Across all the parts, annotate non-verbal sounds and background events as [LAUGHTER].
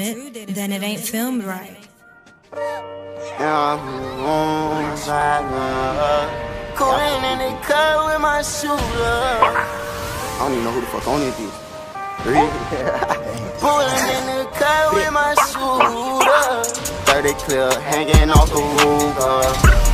it, then it ain't filmed right. Yeah, I'm Cooling in the car with my shooter. I don't even know who the fuck on it is. [LAUGHS] Pulling in the car with my shooter. 30 clip hanging off the Ruger.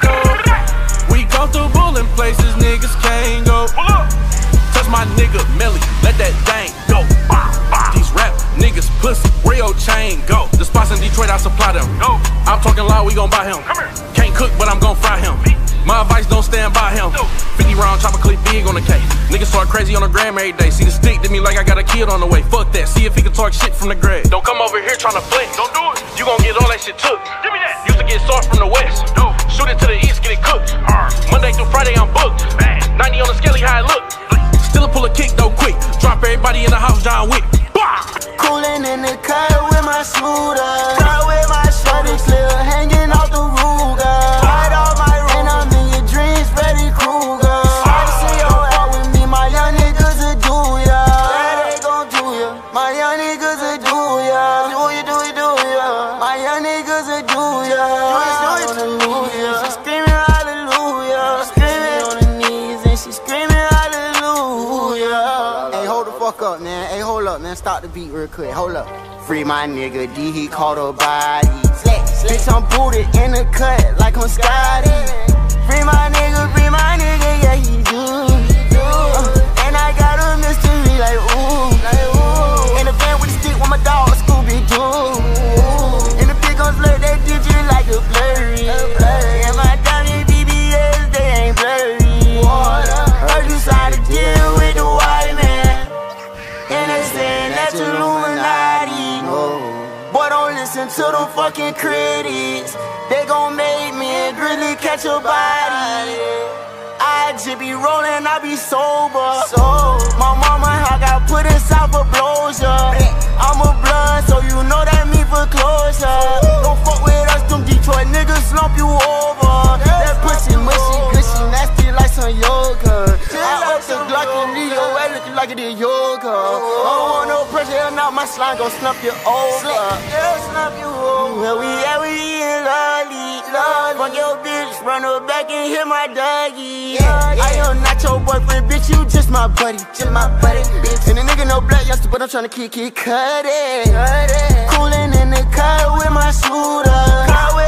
Draco. We comfortable in places niggas can't go. Touch my nigga Millie, let that thing go. These rap niggas pussy, your chain go? The spots in Detroit, I supply them. I'm talking loud, we gon' buy him. Can't cook, but I'm gon' fry him. My advice, don't stand by him. 50 round chopper clip big on the case. Niggas start crazy on the gram every day. See the stick to me like I got a kid on the way. Fuck that, see if he can talk shit from the grave. Don't come over here tryna flex. Don't do it. You gon' get all that shit took. Give me that. Used to get sauce from the west. Shoot it to the east, get it cooked. Monday through Friday, I'm booked. 90 on the skelly, hold up, man. Stop the beat real quick. Hold up. Free my nigga D, he caught a body. Bitch, I'm booted in the cut like I'm Scotty. Listen to them fucking critics. They gon' make me and Grizzly catch a body. I just be rolling, I be sober. So, my mama, I got put inside for closure. I'm a blood, out my slime, gon' snuff you over. Yeah, snap you over. Yeah, we, yeah, we in lolly, lolly. Fuck your bitch, run her back and hit my doggy. Yeah, yeah. I am not your boyfriend, bitch, you just my buddy. Just my buddy, bitch. And a nigga no black youngster, but I'm tryna keep keep cut it. Cut it. Coolin' in the car with my shooter. Car with